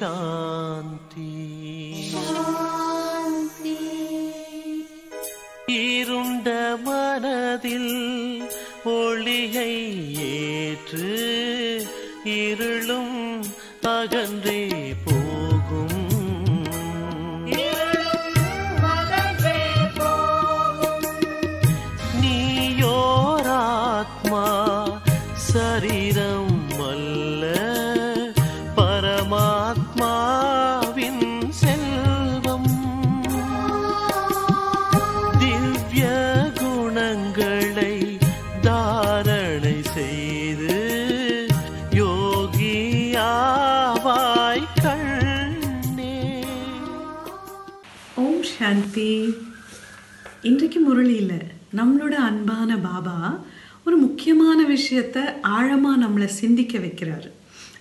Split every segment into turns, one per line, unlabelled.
சாந்தி. இருண்ட மனதில் ஒளியை ஏற்று
ஒரு முக்கியமான விஷயத்த ஆழமாக நம்மளை சிந்திக்க வைக்கிறார்.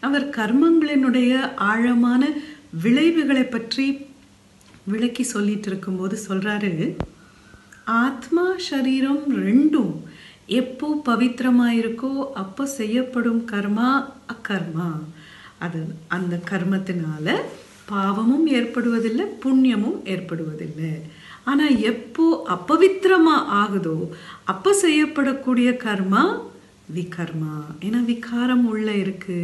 அவர் கர்மங்களினுடைய ஆழமான விளைவுகளை பற்றி விளக்கி சொல்லிட்டு இருக்கும்போது சொல்கிறாரு ஆத்மா சரீரம் ரெண்டும் எப்போ பவித்திரமா இருக்கோ அப்போ செய்யப்படும் கர்மா அக்கர்மா அது அந்த கர்மத்தினால பாவமும் ஏற்படுவதில்லை புண்ணியமும் ஏற்படுவதில்லை. ஆனா எப்போ அப்பவித்திரமா ஆகுதோ அப்ப செய்யப்படக்கூடிய கர்மா விகர்மா. ஏன்னா விகாரம் உள்ள இருக்கு.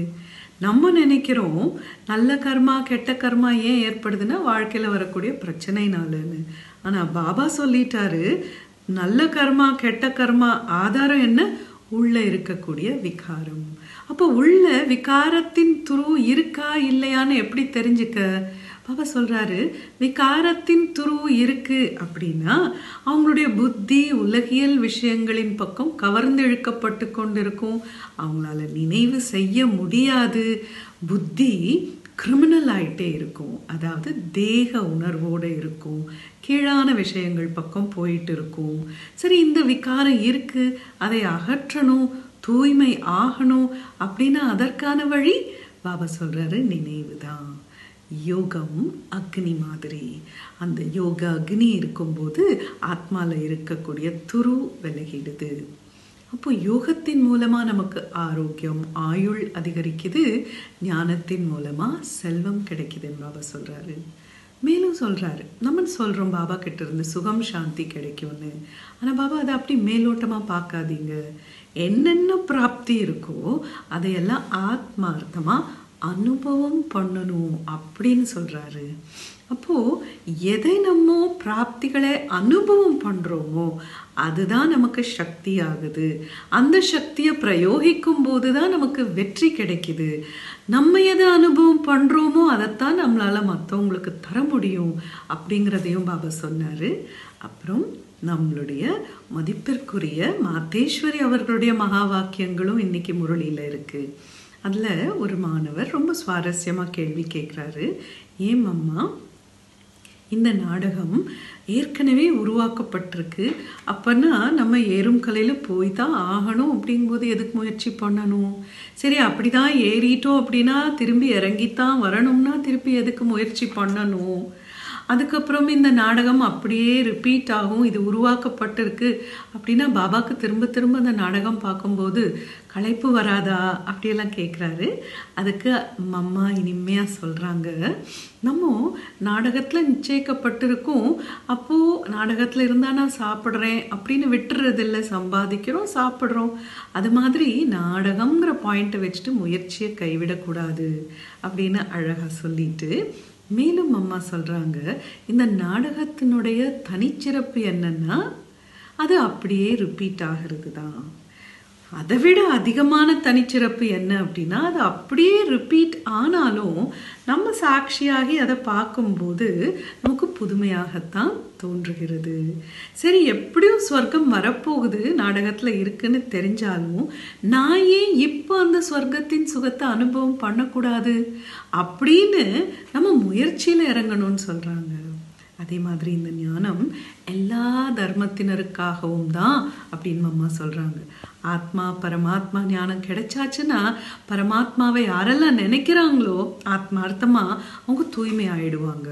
நம்ம நினைக்கிறோம் நல்ல கர்மா கெட்ட கர்மா ஏன் ஏற்படுதுன்னா வாழ்க்கையில வரக்கூடிய பிரச்சனைனாலன்னு. ஆனா பாபா சொல்லிட்டாரு நல்ல கர்மா கெட்ட கர்மா ஆதாரம் என்ன? உள்ள இருக்கக்கூடிய விகாரம். அப்போ உள்ள விகாரத்தின் துரு இருக்கா இல்லையான்னு எப்படி தெரிஞ்சுக்க? பாபா சொல்றாரு விகாரத்தின் துரு இருக்கு அப்படின்னா அவங்களுடைய புத்தி உலகியல் விஷயங்களின் பக்கம் கவர்ந்து இழுக்கப்பட்டு கொண்டிருக்கும். அவங்களால நினைவு செய்ய முடியாது. புத்தி கிரிமினல் ஆயிட்டே இருக்கும். அதாவது தேக உணர்வோடு இருக்கும். கீழான விஷயங்கள் பக்கம் போயிட்டு இருக்கும். சரி இந்த விகாரம் இருக்கு. அதை அகற்றணும். தூய்மை ஆகணும். அப்படின்னா அதற்கான வழி? பாபா சொல்றாரு நினைவு தான் யோகம் அக்னி மாதிரி. அந்த யோக அக்னி இருக்கும்போது ஆத்மால இருக்கக்கூடிய துரு விலகிடுது. அப்போ யோகத்தின் மூலமா நமக்கு ஆரோக்கியம் ஆயுள் அதிகரிக்குது. ஞானத்தின் மூலமா செல்வம் கிடைக்குதுன்னு பாபா சொல்றாரு. மேலும் சொல்றாரு நம்ம சொல்றோம் பாபா கிட்ட இருந்து சுகம் சாந்தி கிடைக்கும்னு. ஆனா பாபா அதை அப்படி மேலோட்டமா பார்க்காதீங்க. என்னென்ன பிராப்தி இருக்கோ அதையெல்லாம் ஆத்மார்த்தமாக அனுபவம் பண்ணணும் அப்படின்னு சொல்கிறாரு அப்போது எதை நம்ம பிராப்திகளை அனுபவம் பண்ணுறோமோ அதுதான் நமக்கு சக்தி ஆகுது அந்த சக்தியை பிரயோகிக்கும் போதுதான் நமக்கு வெற்றி கிடைக்குது. நம்ம எதை அனுபவம் பண்ணுறோமோ அதைத்தான் நம்மளால் மற்றவங்களுக்கு தர முடியும் அப்படிங்கிறதையும் பாபா சொன்னார். அப்புறம் நம்மளுடைய மதிப்பிற்குரிய மாத்தேஸ்வரி அவர்களுடைய மகா வாக்கியங்களும் இன்னைக்கு முரளியில் இருக்குது அதில் ஒரு மாணவர் ரொம்ப சுவாரஸ்யமாக கேள்வி கேட்குறாரு ஏன் அம்மா இந்த நாடகம் ஏற்கனவே உருவாக்கப்பட்டிருக்கு. அப்பன்னா நம்ம ஏறும் கலையில் போய் தான் ஆகணும் அப்படிங்கும்போது எதுக்கு முயற்சி பண்ணணும்? சரி அப்படிதான் ஏறிட்டோம் அப்படின்னா திரும்பி இறங்கித்தான் வரணும்னா திருப்பி எதுக்கு முயற்சி பண்ணணும்? அதுக்கப்புறம் இந்த நாடகம் அப்படியே ரிப்பீட் ஆகும் இது உருவாக்கப்பட்டிருக்கு அப்படின்னா பாபாவுக்கு திரும்ப திரும்ப அந்த நாடகம் பார்க்கும்போது களைப்பு வராதா அப்படியெல்லாம் கேட்குறாரு அதுக்கு மம்மா இனிமையாக சொல்கிறாங்க நம்ம நாடகத்தில் நிச்சயிக்கப்பட்டிருக்கும். அப்போது நாடகத்தில் இருந்தால் நான் சாப்பிட்றேன் அப்படின்னு விட்டுறதில்ல சம்பாதிக்கிறோம் சாப்பிட்றோம். அது மாதிரி நாடகங்கிற பாயிண்ட்டை வச்சுட்டு முயற்சியை கைவிடக்கூடாது அப்படின்னு அழகாக சொல்லிட்டு மேலும் அம்மா சொல்றாங்க இந்த நாடகத்தினுடைய தனிச்சிறப்பு என்னன்னா அது அப்படியே ரிப்பீட் ஆகிறது தான் அதை விட அதிகமான தனிச்சிறப்பு என்ன அப்படின்னா அது அப்படியே ரிப்பீட் ஆனாலும் நம்ம சாட்சியாகி அதை பார்க்கும்போது நமக்கு புதுமையாகத்தான் தோன்றுகிறது. சரி எப்படியும் ஸ்வர்க்கம் வரப்போகுது நாடகத்தில் இருக்குன்னு தெரிஞ்சாலும் நான் ஏன் இப்போ அந்த ஸ்வர்க்கத்தின் சுகத்தை அனுபவம் பண்ணக்கூடாது அப்படின்னு நம்ம முயற்சியில் இறங்கணும்னு சொல்கிறாங்க அதே மாதிரி இந்த ஞானம் எல்லா தர்மத்தினருக்காகவும் தான் அப்படின்னு அம்மா சொல்றாங்க. ஆத்மா பரமாத்மா ஞானம் கிடைச்சாச்சுன்னா பரமாத்மாவை யாரெல்லாம் நினைக்கிறாங்களோ ஆத்மார்த்தமாக அவங்க தூய்மை ஆயிடுவாங்க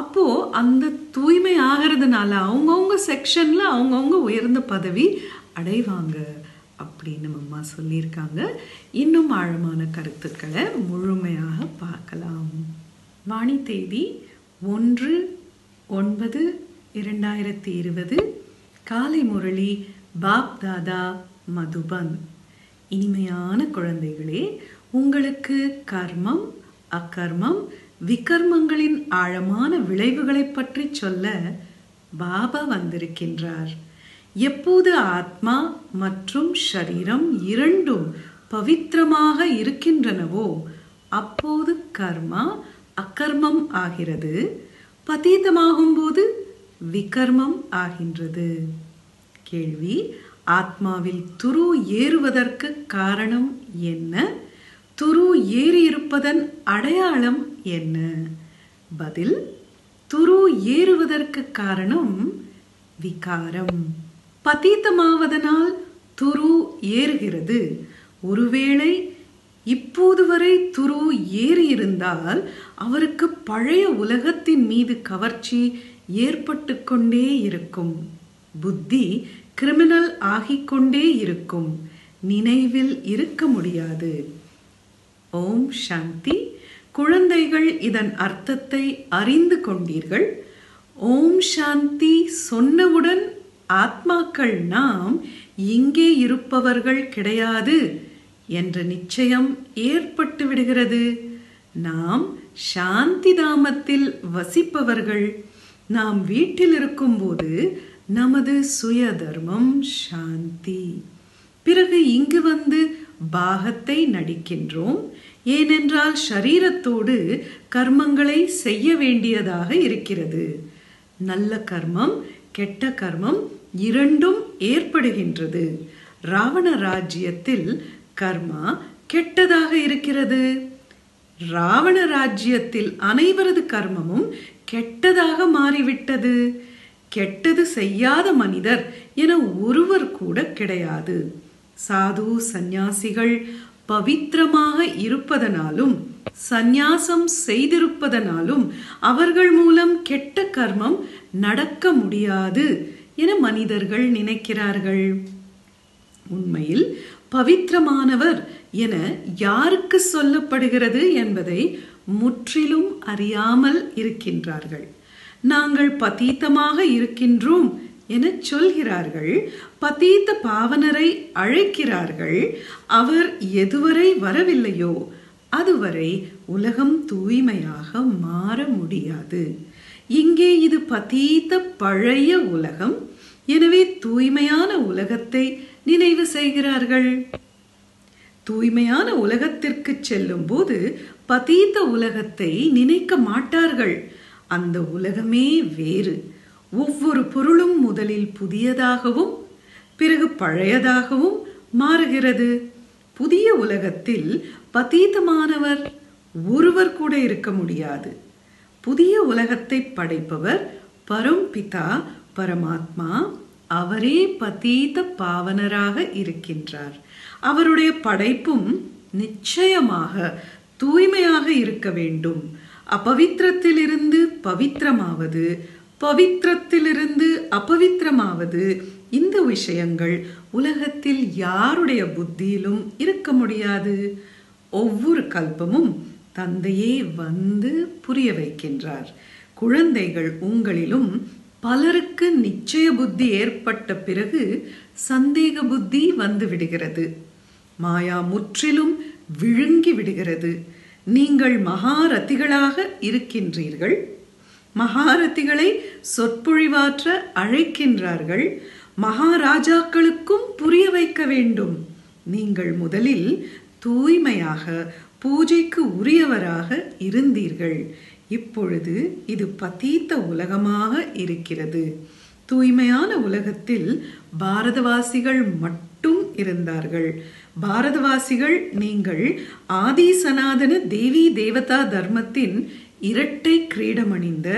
அப்போது அந்த தூய்மை ஆகிறதுனால அவங்கவுங்க செக்ஷனில் அவங்கவுங்க உயர்ந்த பதவி அடைவாங்க அப்படின்னு அம்மா சொல்லியிருக்காங்க. இன்னும் ஆழமான கருத்துக்களை முழுமையாக பார்க்கலாம். வாணி தேதி ஒன்று ஒன்பது இரண்டாயிரத்தி இருபது. காலை முரளி பாப் தாதா மதுபன் இனிமையான குழந்தைகளே உங்களுக்கு கர்மம் அக்கர்மம் விகர்மங்களின் ஆழமான விளைவுகளைப் பற்றி சொல்ல பாபா வந்திருக்கின்றார். எப்போது ஆத்மா மற்றும் ஷரீரம் இரண்டும் பவித்திரமாக இருக்கின்றனவோ அப்போது கர்மா அக்கர்மம் ஆகிறது. பதீதமாகும் போது விகர்மம் ஆகின்றது. கேள்வி ஆத்மாவில் துரு ஏறுவதற்கு காரணம் என்ன? துரு ஏறியிருப்பதன் அடையாளம் என்ன? பதில் துரு ஏறுவதற்கு காரணம் விகாரம். பதீத்தமாவதனால் துரு ஏறுகிறது. ஒருவேளை இப்போது வரை துரு ஏறியிருந்தால் அவருக்கு பழைய உலகத்தின் மீது கவர்ச்சி ஏற்பட்டு கொண்டே இருக்கும். புத்தி கிரிமினல் ஆகிக்கொண்டே இருக்கும். நினைவில் இருக்க முடியாது. ஓம் சாந்தி. குழந்தைகள் இதன் அர்த்தத்தை அறிந்து கொண்டீர்கள். ஓம் சாந்தி சொன்னவுடன் ஆத்மாக்கள் நாம் இங்கே இருப்பவர்கள் கிடையாது என்ற நிச்சயம் ஏற்பட்டு விடுகிறது. நாம் சாந்தி தாமத்தில் வசிப்பவர்கள். நாம் வீட்டில் இருக்கும்போது நமது சுய தர்மம் சாந்தி. பிறகு இங்கு வந்து பாகத்தை நடிக்கின்றோம். ஏனென்றால் ஷரீரத்தோடு கர்மங்களை செய்ய வேண்டியதாக இருக்கிறது. நல்ல கர்மம் கெட்ட கர்மம் இரண்டும் ஏற்படுகின்றது. ராவண ராஜ்யத்தில் கர்மா கெட்டதாக இருக்கிறது. ராவண ராஜ்யத்தில் அனைவரது கர்மமும் கெட்டதாக மாறிவிட்டது. கெட்டது செய்யாத மனிதர் என ஒருவர் கூட கிடையாது. சாது சந்நியாசிகள் பவித்திரமாக இருப்பதனாலும் சந்நியாசம் செய்திருப்பதனாலும் அவர்கள் மூலம் கெட்ட கர்மம் நடக்க முடியாது என மனிதர்கள் நினைக்கிறார்கள். உண்மையில் பவித்திரமானவர் என யாருக்கு சொல்லப்படுகிறது என்பதை முற்றிலும் அறியாமல் இருக்கின்றார்கள். நாங்கள் பதீத்தமாக இருக்கின்றோம் என சொல்கிறார்கள். பதீத்த பாவனரை அழைக்கிறார்கள். அவர் எதுவரை வரவில்லையோ அதுவரை உலகம் தூய்மையாக மாற முடியாது. இங்கே இது பதீத்த பழைய உலகம். எனவே தூய்மையான உலகத்தை நினைவு செய்கிறார்கள். தூய்மையான உலகத்திற்கு செல்லும் போது பதீத்த உலகத்தை நினைக்க மாட்டார்கள். அந்த உலகமே வேறு. ஒவ்வொரு பொருளும் முதலில் புதியதாகவும் பிறகு பழையதாகவும் மாறுகிறது. புதிய உலகத்தில் பதீதமானவர் ஒருவர் கூட இருக்க முடியாது. புதிய உலகத்தை படைப்பவர் பரம்பிதா பரமாத்மா. அவரே பதீத பாவனராக இருக்கின்றார். அவருடைய படைப்பும் நிச்சயமாக தூய்மையாக இருக்க வேண்டும். அபவித்திரத்திலிருந்து பவித்திரமாவது பவித்திரத்திலிருந்து அபவித்திரமாவது. இந்த விஷயங்கள் உலகத்தில் யாருடைய புத்தியிலும் இருக்க முடியாது. ஒவ்வொரு கல்பமும் தந்தையே வந்து புரிய வைக்கின்றார். குழந்தைகள் உங்களிலும் பலருக்கு நிச்சய புத்தி ஏற்பட்ட பிறகு சந்தேக புத்தி வந்து விடுகிறது. மாயா முற்றிலும் விழுங்கி விடுகிறது. நீங்கள் மகாரதிகளாக இருக்கின்றீர்கள். மகாரதிகளை சொற்பொழிவாற்ற அழைக்கின்றார்கள். மகாராஜாக்களுக்கும் புரிய வைக்க வேண்டும். நீங்கள் முதலில் தூய்மையாக பூஜைக்கு உரியவராக இருந்தீர்கள். இப்பொழுது இது பதீத்த உலகமாக இருக்கிறது. தூய்மையான உலகத்தில் பாரதவாசிகள் மட்டும் மட்டும் இருந்தார்கள். பாரதவாசிகள் நீங்கள் ஆதி சனாதன தேவி தேவதா தர்மத்தின் இரட்டை கிரீடமணிந்த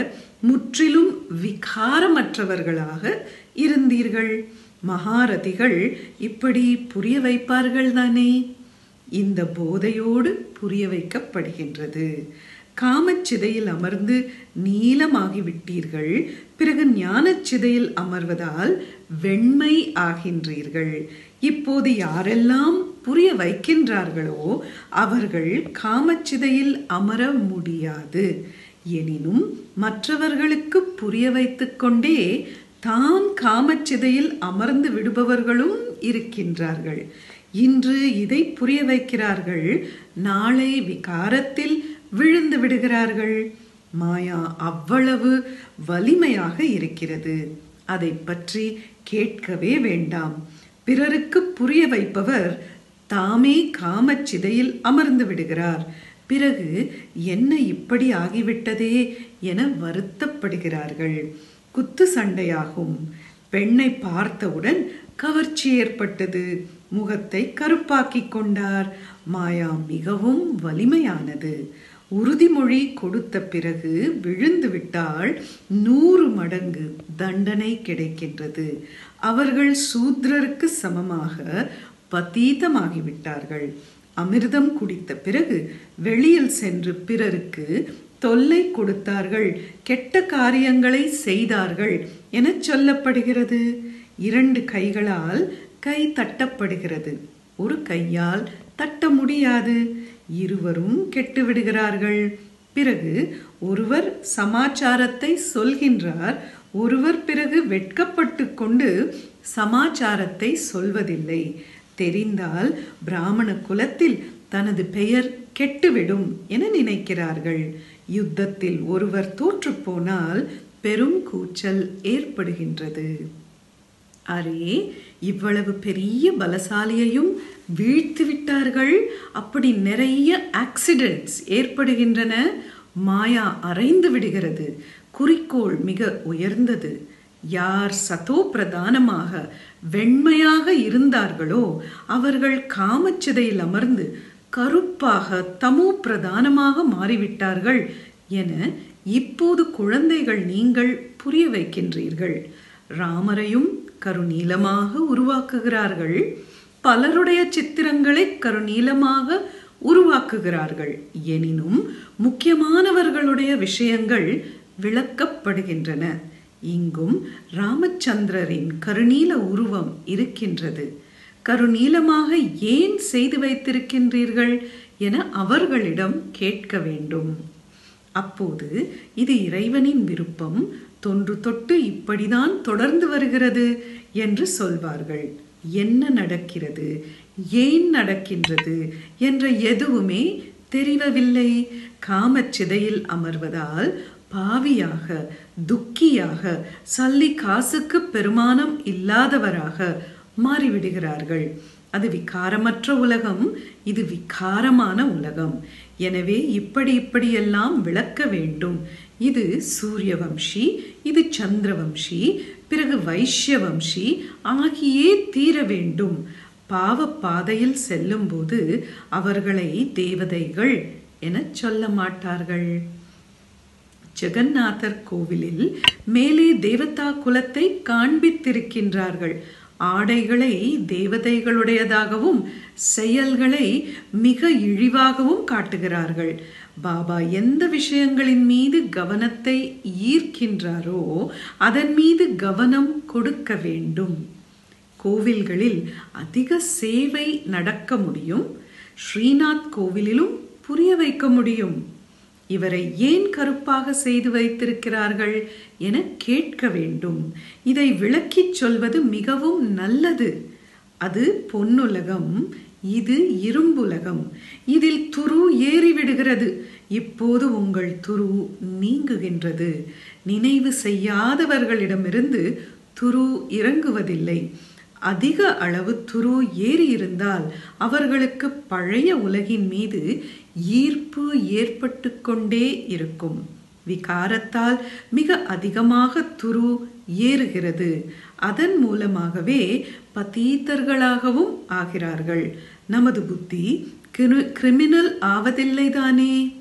முற்றிலும் விகாரமற்றவர்களாக இருந்தீர்கள். மகாரதிகள் இப்படி புரிய வைப்பார்கள் தானே? இந்த போதையோடு புரிய வைக்கப்படுகின்றது. காமச்சிதையில் அமர்ந்து நீலமாகிவிட்டீர்கள் பிறகு ஞானச்சிதையில் அமர்வதால் வெண்மை ஆகின்றீர்கள். இப்போது யாரெல்லாம் புரிய வைக்கின்றார்களோ அவர்கள் காமச்சிதையில் அமர முடியாது. எனினும் மற்றவர்களுக்கு புரிய வைத்துக் கொண்டே தாம் காமச்சிதையில் அமர்ந்து விடுபவர்களும் இருக்கின்றார்கள். இன்று இதை புரிய வைக்கிறார்கள். நாளை விகாரத்தில் விழுந்து விடுகிறார்கள். மாயா அவ்வளவு வலிமையாக இருக்கிறது. அதை பற்றி கேட்கவே வேண்டாம். பிறருக்கு புரிய வைப்பவர் தாமே காமச்சிதையில் அமர்ந்து விடுகிறார். பிறகு என்ன இப்படி ஆகிவிட்டதே என வருத்தப்படுகிறார்கள். குத்து சண்டையாகும். பெண்ணை பார்த்தவுடன் கவர்ச்சி ஏற்பட்டது. முகத்தை கருப்பாக்கிக் கொண்டார். மாயா மிகவும் வலிமையானது. உறுதிமொழி கொடுத்த பிறகு விழுந்து விட்டால் நூறு மடங்கு தண்டனை கிடைக்கின்றது. அவர்கள் சூத்ரருக்கு சமமாக பதீதமாகிவிட்டார்கள் அமிர்தம் குடித்த பிறகு வெளியில் சென்று பிறருக்கு தொல்லை கொடுத்தார்கள். கெட்ட காரியங்களை செய்தார்கள் என சொல்லப்படுகிறது. இரண்டு கைகளால் கை தட்டப்படுகிறது. ஒரு கையால் தட்ட முடியாது. இருவரும் கெட்டு விடுகிறார்கள் பிறகு ஒருவர் சமாச்சாரத்தை சொல்கின்றார் ஒருவர் பிறகு வெட்கப்பட்டு கொண்டு சமாச்சாரத்தை சொல்வதில்லை. தெரிந்தால் பிராமண குலத்தில் தனது பெயர் கெட்டுவிடும் என நினைக்கிறார்கள். யுத்தத்தில் ஒருவர் தோற்று போனால் பெரும் கூச்சல் ஏற்படுகின்றது. அரே இவ்வளவு பெரிய பலசாலியையும் வீழ்த்து விட்டார்கள். அப்படி நிறைய ஆக்சிடென்ட்ஸ் ஏற்படுகின்றன. மாயா அரைந்து விடுகிறது. குறிக்கோள் மிக உயர்ந்தது. யார் சதோ பிரதானமாக வெண்மையாக இருந்தார்களோ அவர்கள் காமச்சிதையில் அமர்ந்து கருப்பாக தமோ பிரதானமாக மாறிவிட்டார்கள் என இப்போது குழந்தைகள் நீங்கள் புரிய வைக்கின்றீர்கள். ராமரையும் கருநீலமாக உருவாக்குகிறார்கள். பலருடைய சித்திரங்களை கருநீலமாக உருவாக்குகிறார்கள். எனினும் முக்கியமானவர்களுடைய விஷயங்கள் விளக்கப்படுகின்றன. இங்கும் ராமச்சந்திரரின் கருநீல உருவம் இருக்கின்றது. கருநீலமாக ஏன் செய்து வைத்திருக்கின்றீர்கள் என அவர்களிடம் கேட்க வேண்டும். அப்போது இது இறைவனின் விருப்பம் தொன்று தொட்டு இப்படிதான் தொடர்ந்து வருகிறது என்று சொல்வார்கள். என்ன நடக்கிறது? ஏன் நடக்கின்றது என்ற எதுவுமே தெரியவில்லை. காமச்சிதையில் அமர்வதால் பாவியாக துக்கியாக சல்லி காசுக்கு பெருமானம் இல்லாதவராக மாறிவிடுகிறார்கள். அது விகாரமற்ற உலகம் இது விகாரமான உலகம். எனவே இப்படி இப்படியெல்லாம் விளக்க வேண்டும். இது சூரியவம்சி இது சந்திரவம்சி பிறகு வைஷ்யவம்சி ஆகியே தீர வேண்டும். பாவ பாதையில் செல்லும்போது அவர்களை தேவதைகள் என சொல்ல மாட்டார்கள். ஜெகநாதர் கோவிலில் மேலே தேவதா குலத்தை காண்பித்திருக்கின்றார்கள். ஆடைகளை தேவதைகளுடையதாகவும் செயல்களை மிக இழிவாகவும் காட்டுகிறார்கள். பாபா எந்த விஷயங்களின் மீது கவனத்தை ஈர்க்கின்றாரோ அதன் மீது கவனம் கொடுக்க வேண்டும். கோவில்களில் அதிக சேவை நடக்க முடியும். ஸ்ரீநாத் கோவிலிலும் புரிய வைக்க முடியும். இவரை ஏன் கருப்பாக செய்து வைத்திருக்கிறார்கள் என கேட்க வேண்டும். இதை விளக்கிச் சொல்வது மிகவும் நல்லது. அது பொன்னுலகம் இது இரும்புலகம். இதில் துரு ஏறிவிடுகிறது. இப்போது உங்கள் துரு நீங்குகின்றது. நினைவு செய்யாதவர்களிடமிருந்து துரு இறங்குவதில்லை. அதிக அளவு துரு ஏறி இருந்தால் அவர்களுக்கு பழைய உலகின் மீது ஈர்ப்பு ஏற்பட்டு கொண்டே இருக்கும். விகாரத்தால் மிக அதிகமாக துரு ஏறுகிறது. அதன் மூலமாகவே பதீத்தர்களாகவும் ஆகிறார்கள். நமது புத்தி கிரிமினல் ஆவதில்லைதானே?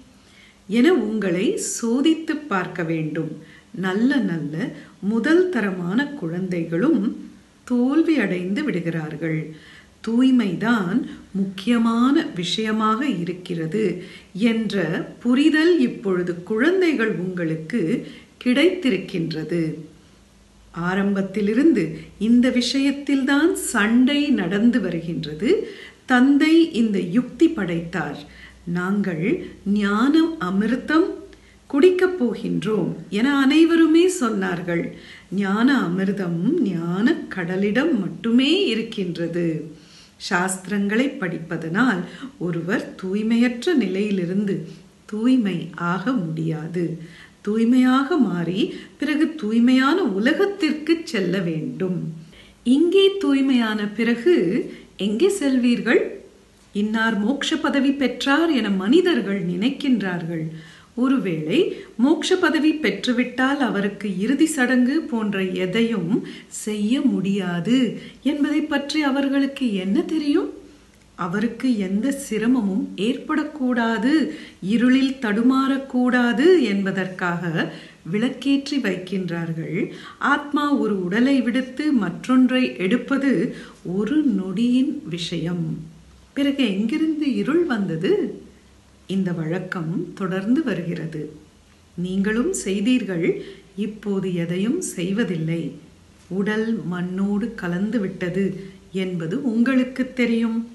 என உங்களை சோதித்து பார்க்க வேண்டும். நல்ல நல்ல முதல் தரமான குழந்தைகளும் தோல்வி அடைந்து விடுகிறார்கள். தூய்மைதான் முக்கியமான விஷயமாக இருக்கிறது என்ற புரிதல் இப்பொழுது குழந்தைகள் உங்களுக்கு கிடைத்திருக்கின்றது. ஆரம்பத்திலிருந்து இந்த விஷயத்தில்தான் சண்டை நடந்து வருகின்றது. தந்தை இந்த யுக்தி படைத்தார். நாங்கள் ஞானம் அமிர்தம் குடிக்கப் போகின்றோம் என அனைவருமே சொன்னார்கள். ஞான அமிர்தம் ஞான கடலிடம் மட்டுமே இருக்கின்றது. சாஸ்திரங்களை படிப்பதனால் ஒருவர் தூய்மையற்ற நிலையிலிருந்து தூய்மை ஆக முடியாது. தூய்மையாக மாறி பிறகு தூய்மையான உலகத்திற்கு செல்ல வேண்டும். இங்கே தூய்மையான பிறகு எங்கே செல்வீர்கள்? இன்னார் மோட்ச பதவி பெற்றார் என மனிதர்கள் நினைக்கின்றார்கள். ஒருவேளை மோட்ச பதவி பெற்றுவிட்டால் அவருக்கு இறுதி சடங்கு போன்ற எதையும் செய்ய முடியாது என்பதை பற்றி அவர்களுக்கு என்ன தெரியும்? அவருக்கு எந்த சிரமமும் ஏற்படக்கூடாது இருளில் தடுமாறக்கூடாது என்பதற்காக விளக்கேற்றி வைக்கின்றார்கள். ஆத்மா ஒரு உடலை விடுத்து மற்றொன்றை எடுப்பது ஒரு நொடியின் விஷயம். பிறகு எங்கிருந்து இருள் வந்தது? இந்த வழக்கம் தொடர்ந்து வருகிறது. நீங்களும் செய்தீர்கள் இப்போது எதையும் செய்வதில்லை. உடல் மண்ணோடு கலந்து விட்டது என்பது உங்களுக்கு தெரியும்.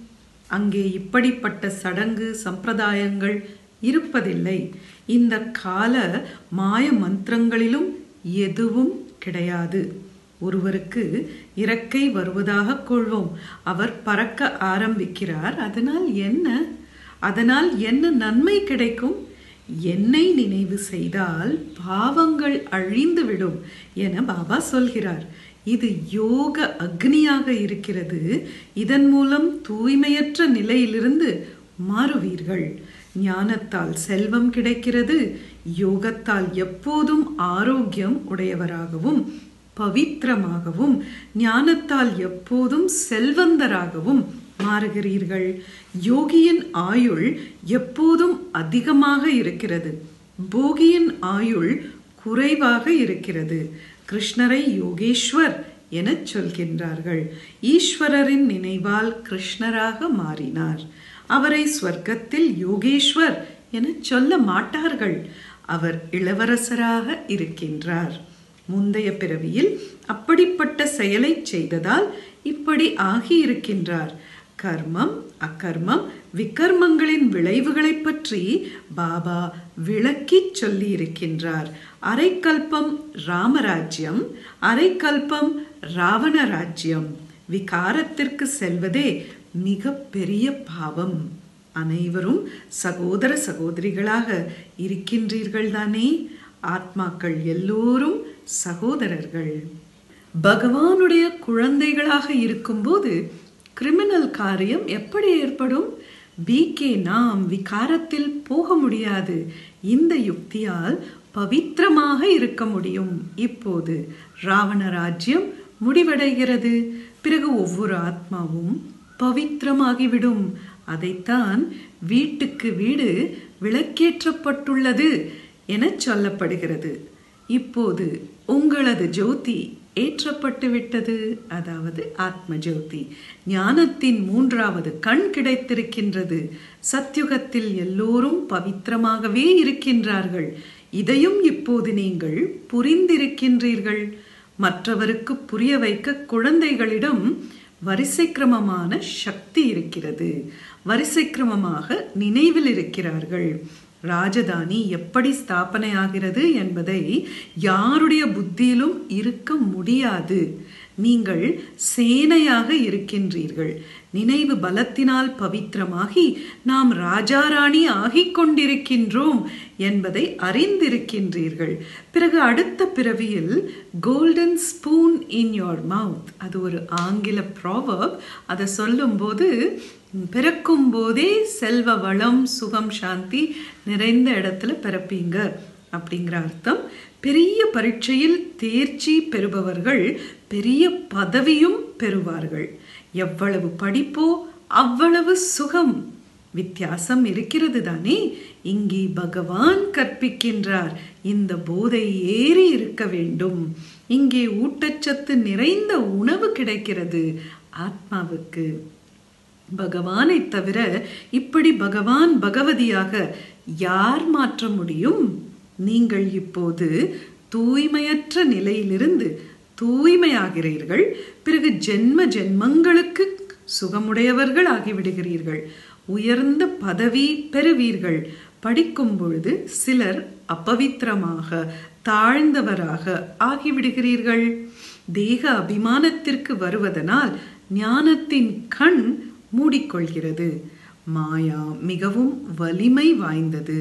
அங்கே இப்படிப்பட்ட சடங்கு சம்பிரதாயங்கள் இருப்பதில்லை. இந்த கால மாய மந்திரங்களிலும் எதுவும் கிடையாது. ஒருவருக்கு இறக்கை வருவதாக கொள்வோம். அவர் பறக்க ஆரம்பிக்கிறார். அதனால் என்ன? அதனால் என்ன நன்மை கிடைக்கும்? என்னை நினைவு செய்தால் பாவங்கள் அழிந்துவிடும் என பாபா சொல்கிறார். இது யோக அக்னியாக இருக்கிறது. இதன் மூலம் தூய்மையற்ற நிலையிலிருந்து மாறுவீர்கள். ஞானத்தால் செல்வம் கிடைக்கிறது. யோகத்தால் எப்போதும் ஆரோக்கியம் உடையவராகவும் பவித்திரமாகவும் ஞானத்தால் எப்போதும் செல்வந்தராகவும் மாறுகிறீர்கள். யோகியின் ஆயுள் எப்போதும் அதிகமாக இருக்கிறது. போகியின் ஆயுள் குறைவாக இருக்கிறது. கிருஷ்ணரை யோகேஸ்வர் எனச் சொல்கின்றார்கள். ஈஸ்வரரின் நினைவால் கிருஷ்ணராக மாறினார். அவரை ஸ்வர்க்கத்தில் யோகேஸ்வர் எனச் சொல்ல மாட்டார்கள். அவர் இளவரசராக இருக்கின்றார். முந்தைய பிறவியில் அப்படிப்பட்ட செயலை செய்ததால் இப்படி ஆகியிருக்கின்றார். கர்மம் அக்கர்மம் விக்கர்மங்களின் விளைவுகளை பற்றி பாபா விளக்கி சொல்லி இருக்கின்றார் அரைக்கல்பம் ராமராஜ்யம் அரைக்கல்பம் ராவண ராஜ்யம் விகாரத்திற்கு செல்வதே மிக பெரிய பாவம். அனைவரும் சகோதர சகோதரிகளாக இருக்கின்றீர்கள் தானே ஆத்மாக்கள் எல்லோரும் சகோதரர்கள். பகவானுடைய குழந்தைகளாக இருக்கும்போது கிரிமினல் காரியம் எப்படி ஏற்படும்? பிகே நாம் விகாரத்தில் போக முடியாது. இந்த யுக்தியால் பவித்திரமாக இருக்க முடியும். இப்போது ராவண ராஜ்யம் முடிவடைகிறது. பிறகு ஒவ்வொரு ஆத்மாவும் பவித்திரமாகிவிடும். அதைத்தான் வீட்டுக்கு வீடு விளக்கேற்றப்பட்டுள்ளது என சொல்லப்படுகிறது. இப்போது உங்களது ஜோதி ஏற்றப்பட்டு விட்டது. அதாவது ஆத்ம ஜோதி ஞானத்தின் மூன்றாவது கண் கிடைத்திருக்கின்றது. சத்யுகத்தில் எல்லோரும் பவித்திரமாகவே இருக்கின்றார்கள். இதையும் இப்போது நீங்கள் புரிந்திருக்கின்றீர்கள். மற்றவருக்கு புரிய வைக்க குழந்தைகளிடம் வரிசை கிரமமான சக்தி இருக்கிறது. வரிசை கிரமமாக நினைவில் இருக்கிறார்கள். ராஜதானி எப்படி ஸ்தாபனையாகிறது என்பதை யாருடைய புத்தியிலும் இருக்க முடியாது. நீங்கள் சேனையாக இருக்கின்றீர்கள். நினைவு பலத்தினால் பவித்திரமாகி நாம் ராஜாராணி ஆகிக் கொண்டிருக்கின்றோம் என்பதை அறிந்திருக்கின்றீர்கள். பிறகு அடுத்த பிறவியில் golden spoon in your mouth அது ஒரு ஆங்கில ப்ராவர்ப் அதை சொல்லும்போது பிறக்கும் போதே செல்வ வளம் சுகம் சாந்தி நிறைந்த இடத்துல பிறப்பீங்க. அப்படிங்கிற அர்த்தம். பெரிய பரீட்சையில் தேர்ச்சி பெறுபவர்கள் பெரிய பதவியும் பெறுவார்கள். எவ்வளவு படிப்போ அவ்வளவு சுகம். வித்தியாசம் இருக்கிறது தானே? இங்கே பகவான் கற்பிக்கின்றார். இந்த போதை ஏறி இருக்க வேண்டும். இங்கே ஊட்டச்சத்து நிறைந்த உணவு கிடைக்கிறது. ஆத்மாவுக்கு பகவானை தவிர இப்படி பகவான் பகவதியாக யார் மாற்ற முடியும்? நீங்கள் இப்போது தூய்மையற்ற நிலையிலிருந்து தூய்மையாகிறீர்கள். பிறகு ஜென்ம ஜென்மங்களுக்கு சுகமுடையவர்கள் ஆகிவிடுகிறீர்கள். உயர்ந்த பதவி பெறுவீர்கள். படிக்கும் பொழுது சிலர் அப்பவித்திரமாக தாழ்ந்தவராக ஆகிவிடுகிறீர்கள். தேக அபிமானத்திற்கு வருவதனால் ஞானத்தின் கண் மூடிக்கொள்கிறது. மாயா மிகவும் வலிமை வாய்ந்தது.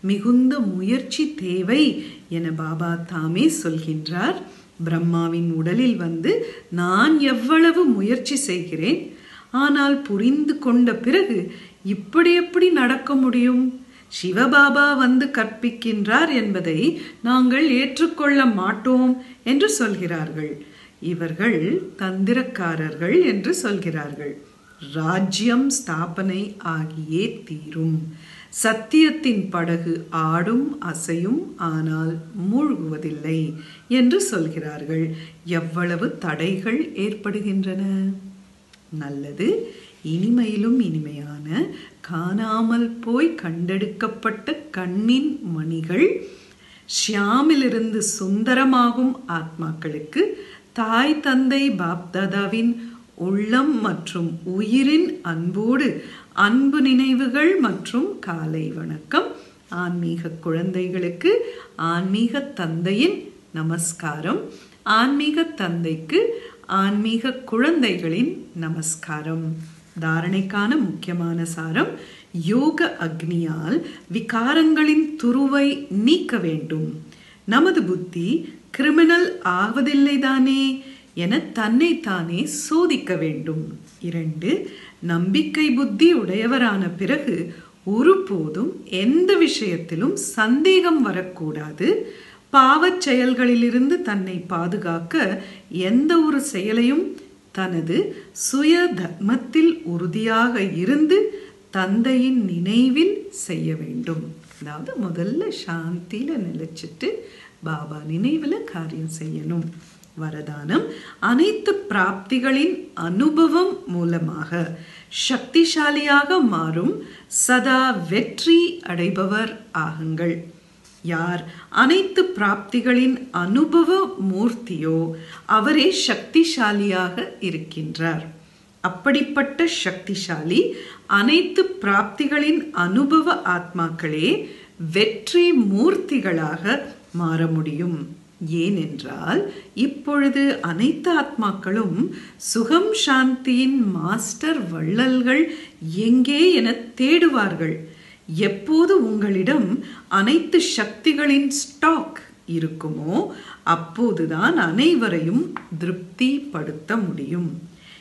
மிகுந்த முயற்சி தேவை என பாபா தாமே சொல்கின்றார். பிரம்மாவின் உடலில் வந்து நான் எவ்வளவு முயற்சி செய்கிறேன் ஆனால் புரிந்து கொண்ட பிறகு இப்படி எப்படி நடக்க முடியும்? சிவபாபா வந்து கற்பிக்கின்றார் என்பதை நாங்கள் ஏற்றுக்கொள்ள மாட்டோம் என்று சொல்கிறார்கள். இவர்கள் தந்திரக்காரர்கள் என்று சொல்கிறார்கள். ராஜ்யம் ஸ்தாபனை ஆகியே தீரும். சத்தியத்தின் படகு ஆடும் அசையும் ஆனால் மூழ்குவதில்லை என்று சொல்கிறார்கள். எவ்வளவு தடைகள் ஏற்படுகின்றன? நல்லது. இனிமையிலும் இனிமையான காணாமல் போய் கண்டெடுக்கப்பட்ட கண்ணின் மணிகள் ஷியாமிலிருந்து சுந்தரமாகும் ஆத்மாக்களுக்கு தாய் தந்தை பாப்தாதாவின் உள்ளம் மற்றும் உயிரின் அன்போடு அன்பு நினைவுகள் மற்றும் காலை வணக்கம். ஆன்மீக குழந்தைகளுக்கு ஆன்மீக தந்தையின் நமஸ்காரம். ஆன்மீக தந்தைக்கு ஆன்மீக குழந்தைகளின் நமஸ்காரம். தாரணைக்கான முக்கியமான சாரம் யோக அக்னியால் விகாரங்களின் துருவை நீக்க வேண்டும். நமது புத்தி கிரிமினல் ஆவதில்லைதானே? என தன்னைத்தானே சோதிக்க வேண்டும். இரண்டு நம்பிக்கை புத்தி உடையவரான பிறகு ஒருபோதும் எந்த விஷயத்திலும் சந்தேகம் வரக்கூடாது. பாவச் செயல்களிலிருந்து தன்னை பாதுகாக்க எந்த ஒரு செயலையும் தனது சுய தர்மத்தில் உறுதியாக இருந்து தந்தையின் நினைவில் செய்ய வேண்டும். அதாவது முதல்ல சாந்தியில் நிலைச்சிட்டு பாபா நினைவில் காரியம் செய்யணும். வரதானம் அனைத்து பிராப்திகளின் அனுபவம் மூலமாக சக்திசாலியாக மாறும் சதா வெற்றி அடைபவர் ஆகுங்கள். யார் அனைத்து பிராப்திகளின் அனுபவ மூர்த்தியோ அவரே சக்திசாலியாக இருக்கின்றார். அப்படிப்பட்ட சக்திசாலி அனைத்து பிராப்திகளின் அனுபவ ஆத்மாக்களே வெற்றி மூர்த்திகளாக மாற முடியும். ஏனென்றால் இப்பொழுது அனைத்து ஆத்மாக்களும் சுகம் சாந்தியின் மாஸ்டர் வள்ளல்கள் எங்கே என தேடுவார்கள்? எப்போது உங்களிடம் அனைத்து சக்திகளின் ஸ்டாக் இருக்குமோ அப்போதுதான் அனைவரையும் திருப்திப்படுத்த முடியும்.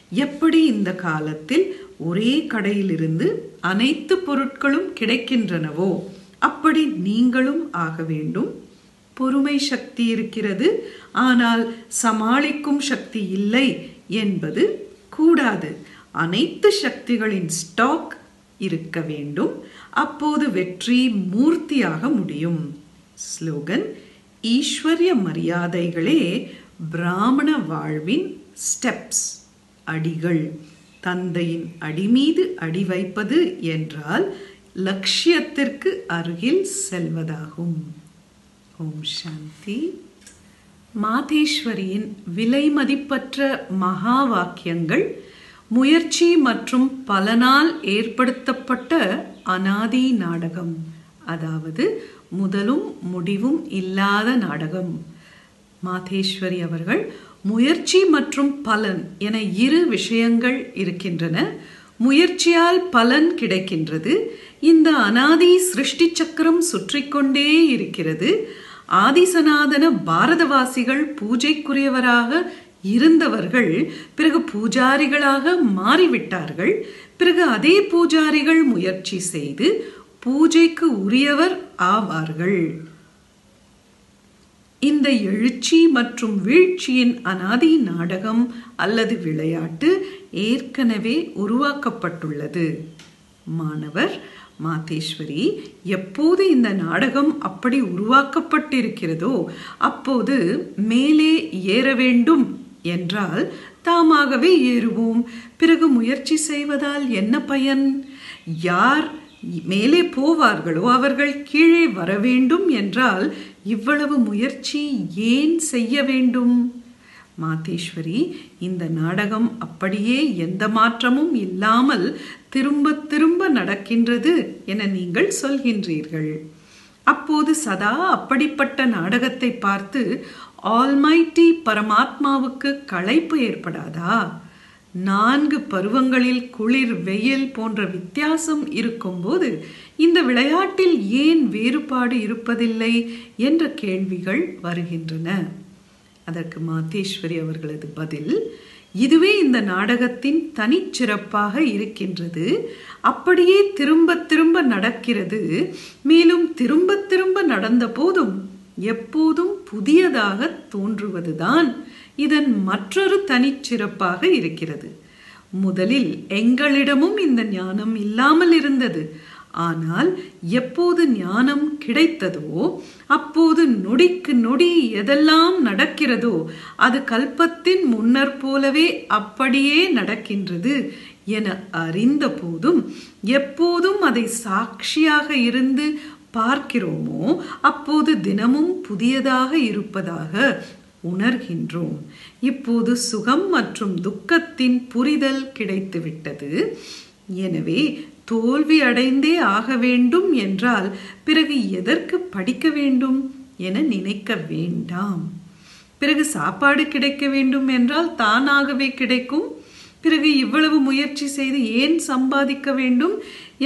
எப்படி இந்த காலத்தில் ஒரே கடையிலிருந்து அனைத்து பொருட்களும் கிடைக்கின்றனவோ அப்படி நீங்களும் ஆக வேண்டும். பொறுமை சக்தி இருக்கிறது. ஆனால் சமாளிக்கும் சக்தி இல்லை என்பது கூடாது. அனைத்து சக்திகளின் ஸ்டாக் இருக்க வேண்டும். அப்போது வெற்றி மூர்த்தியாக முடியும். ஸ்லோகன் ஈஸ்வரிய மரியாதைகளே பிராமண வாழ்வின் ஸ்டெப்ஸ் அடிகள். தந்தையின் அடிமீது அடி வைப்பது என்றால் லட்சியத்திற்கு அருகில் செல்வதாகும். ஓம் சாந்தி. மாதேஸ்வரியின் விலை மதிப்பற்ற மகா வாக்கியங்கள் முயற்சி மற்றும் பலனால் ஏற்படுத்தப்பட்ட அனாதி நாடகம். அதாவது முதலும் முடிவும் இல்லாத நாடகம். மாதேஸ்வரி அவர்கள் முயற்சி மற்றும் பலன் என இரு விஷயங்கள் இருக்கின்றன. முயற்சியால் பலன் கிடைக்கின்றது. இந்த அனாதி சிருஷ்டி சக்கரம் சுற்றி கொண்டே இருக்கிறது. ஆதிசனாதன பாரதவாசிகள் பூஜைக்குரியவராக இருந்தவர்கள் பிறகு பூஜாரிகளாக மாறிவிட்டார்கள். பிறகு அதே பூஜாரிகள் முயற்சி செய்து பூஜைக்கு உரியவர் ஆவார்கள். இந்த எழுச்சி மற்றும் வீழ்ச்சியின் அனாதி நாடகம் அல்லது விளையாட்டு ஏற்கனவே உருவாக்கப்பட்டுள்ளது. மாணவர் மாதேஸ்வரி எப்போது இந்த நாடகம் அப்படி உருவாக்கப்பட்டிருக்கிறதோ அப்போது மேலே ஏற வேண்டும் என்றால் தாமாகவே ஏறுவோம். பிறகு முயற்சி செய்வதால் என்ன பயன்? யார் மேலே போவார்களோ அவர்கள் கீழே வர வேண்டும் என்றால் இவ்வளவு முயற்சி ஏன் செய்ய வேண்டும்? மாதேஸ்வரி இந்த நாடகம் அப்படியே எந்த மாற்றமும் இல்லாமல் திரும்ப திரும்ப நடக்கின்றது என நீங்கள் சொல்கின்றீர்கள். அப்போது சதா அப்படிப்பட்ட நாடகத்தை பார்த்து ஆல்மைட்டி பரமாத்மாவுக்கு களைப்பு ஏற்படாதா? நான்கு பருவங்களில் குளிர் வெயில் போன்ற வித்தியாசம் இருக்கும்போது இந்த விளையாட்டில் ஏன் வேறுபாடு இருப்பதில்லை? என்ற கேள்விகள் வருகின்றன. அதற்கு மாத்தேஸ்வரி அவர்களது பதில் இதுவே இந்த நாடகத்தின் தனிச்சிறப்பாக இருக்கின்றது. அப்படியே திரும்ப திரும்ப நடக்கிறது. மேலும் திரும்ப திரும்ப நடந்த போதும் எப்போதும் புதியதாக தோன்றுவதுதான் இதன் மற்றொரு தனிச்சிறப்பாக இருக்கிறது. முதலில் எங்களிடமும் இந்த ஞானம் இல்லாமல் இருந்தது. ஆனால் எப்போது ஞானம் கிடைத்ததோ அப்போது நொடிக்கு நொடி எதெல்லாம் நடக்கிறதோ அது கல்பத்தின் முன்னர் போலவே அப்படியே நடக்கின்றது என அறிந்த போதும் எப்போதும் அதை சாட்சியாக இருந்து பார்க்கிறோமோ அப்போது தினமும் புதியதாக இருப்பதாக உணர்கின்றோம். இப்போது சுகம் மற்றும் துக்கத்தின் புரிதல் கிடைத்துவிட்டது. எனவே தோல்வி அடைந்தே ஆக வேண்டும் என்றால் பிறகு எதற்கு படிக்க வேண்டும் என நினைக்க வேண்டாம். பிறகு சாப்பாடு கிடைக்க வேண்டும் என்றால் தானாகவே கிடைக்கும். பிறகு இவ்வளவு முயற்சி செய்து ஏன் சம்பாதிக்க வேண்டும்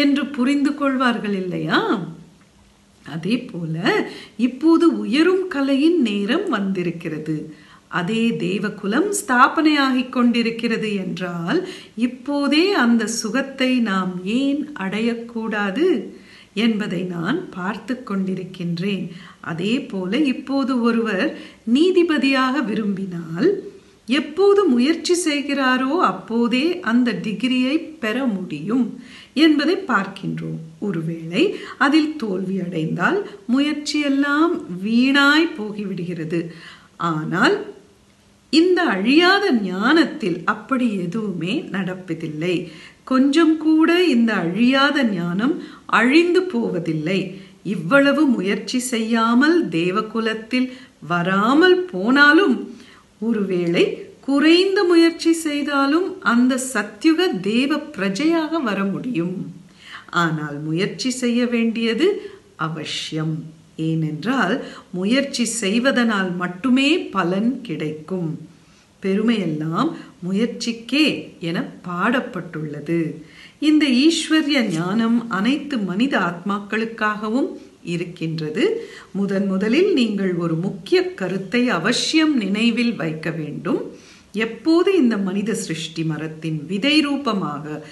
என்று புரிந்து கொள்வார்கள் இல்லையா? அதே போல இப்போது உயரும் கலையின் நேரம் வந்திருக்கிறது. அதே தேவகுலம் ஸ்தாபனையாகிக் கொண்டிருக்கிறது என்றால் இப்போதே அந்த சுகத்தை நாம் ஏன் அடையக்கூடாது என்பதை நான் பார்த்து கொண்டிருக்கின்றேன். அதே போல இப்போது ஒருவர் நீதிபதியாக விரும்பினால் எப்போது முயற்சி செய்கிறாரோ அப்போதே அந்த டிகிரியை பெற முடியும் என்பதை பார்க்கின்றோம். ஒருவேளை அதில் தோல்வி அடைந்தால் முயற்சியெல்லாம் வீணாய் போகிவிடுகிறது. ஆனால் இந்த அழியாத ஞானத்தில் அப்படி எதுவுமே நடப்பதில்லை. கொஞ்சம் கூட இந்த அழியாத ஞானம் அழிந்து போவதில்லை. இவ்வளவு முயற்சி செய்யாமல் தேவகுலத்தில் வராமல் போனாலும் ஒருவேளை குறைந்த முயற்சி செய்தாலும் அந்த சத்யுக தேவ பிரஜையாக வர முடியும். ஆனால் முயற்சி செய்ய வேண்டியது அவசியம். ஏனென்றால் முயற்சி செய்வதனால் மட்டுமே பலன் கிடைக்கும். பெருமையெல்லாம் முயற்சிக்கே என பாடப்பட்டுள்ளது. இந்த ஈஸ்வர்ய ஞானம் அனைத்து மனித ஆத்மாக்களுக்காகவும் இருக்கின்றது. முதன் முதலில் நீங்கள் ஒரு முக்கிய கருத்தை அவசியம் நினைவில் வைக்க வேண்டும். எப்போது இந்த மனித சிருஷ்டி மரத்தின் விதை ரூபமாக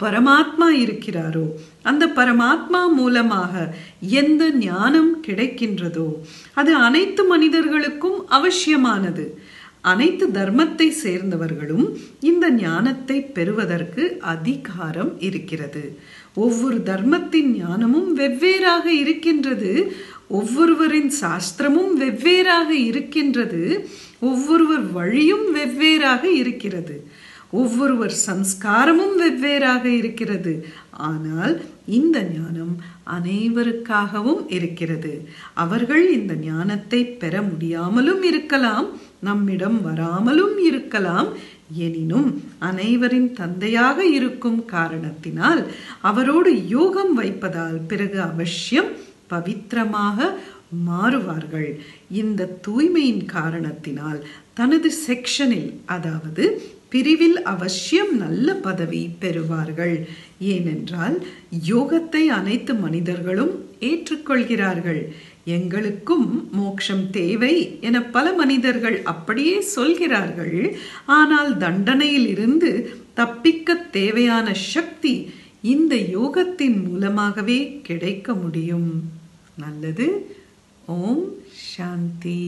பரமாத்மா இருக்கிறாரோ? அந்த பரமாத்மா மூலமாக எந்த ஞானம் கிடைக்கின்றதோ? அது அனைத்து மனிதர்களுக்கும் அவசியமானது. அனைத்து தர்மத்தை சேர்ந்தவர்களும் இந்த ஞானத்தை பெறுவதற்கு அதிகாரம் இருக்கிறது. ஒவ்வொரு தர்மத்தின் ஞானமும் வெவ்வேறாக இருக்கின்றது. ஒவ்வொருவரின் சாஸ்திரமும் வெவ்வேறாக இருக்கின்றது. ஒவ்வொருவர் வழியும் வெவ்வேறாக இருக்கிறது. ஒவ்வொருவர் சம்ஸ்காரமும் வெவ்வேறாக இருக்கிறது. ஆனால் இந்த ஞானம் அனைவருக்காகவும் இருக்கிறது. அவர்கள் இந்த ஞானத்தை பெற முடியாமலும் இருக்கலாம் நம்மிடம் வராமலும் இருக்கலாம். எனினும் அனைவரின் தந்தையாக இருக்கும் காரணத்தினால் அவரோடு யோகம் வைப்பதால் பிறகு அவசியம் பவித்திரமாக மாறுவார்கள். இந்த தூய்மையின் காரணத்தினால் தனது செக்ஷனில் அதாவது பிரிவில் அவசியம் நல்ல பதவி பெறுவார்கள். ஏனென்றால் யோகத்தை அனைத்து மனிதர்களும் ஏற்றுக்கொள்கிறார்கள். எங்களுக்கும் மோட்சம் தேவை என பல மனிதர்கள் அப்படியே சொல்கிறார்கள். ஆனால் தண்டனையில் இருந்து தப்பிக்க தேவையான சக்தி இந்த யோகத்தின் மூலமாகவே கிடைக்க முடியும். நல்லது. ஓம் சாந்தி